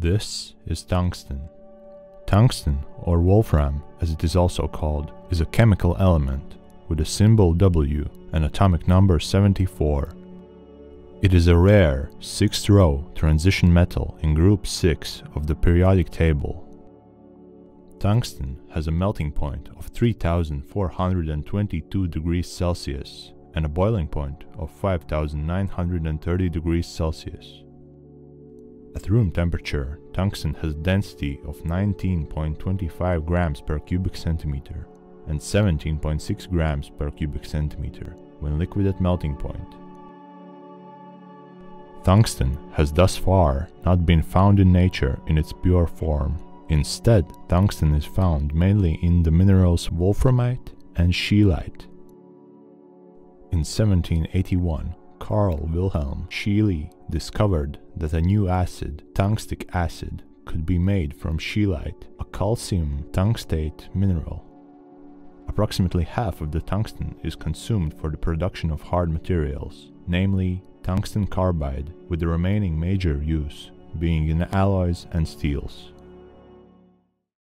This is tungsten. Tungsten, or wolfram as it is also called, is a chemical element with a symbol W and atomic number 74. It is a rare, sixth-row transition metal in group 6 of the periodic table. Tungsten has a melting point of 3422 degrees Celsius and a boiling point of 5930 degrees Celsius. At room temperature, tungsten has a density of 19.25 grams per cubic centimeter and 17.6 grams per cubic centimeter when liquid at melting point. Tungsten has thus far not been found in nature in its pure form. Instead, tungsten is found mainly in the minerals wolframite and scheelite. In 1781, Carl Wilhelm Scheele discovered that a new acid, tungstic acid, could be made from scheelite, a calcium tungstate mineral. Approximately half of the tungsten is consumed for the production of hard materials, namely tungsten carbide, with the remaining major use being in alloys and steels.